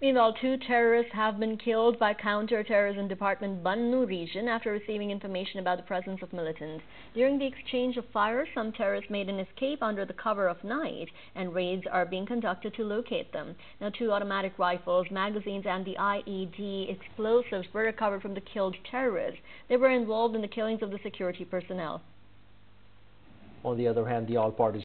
Meanwhile, two terrorists have been killed by counter-terrorism department Bannu region after receiving information about the presence of militants. During the exchange of fire, some terrorists made an escape under the cover of night, and raids are being conducted to locate them. Now, two automatic rifles, magazines, and the IED explosives were recovered from the killed terrorists. They were involved in the killings of the security personnel. On the other hand, the all-party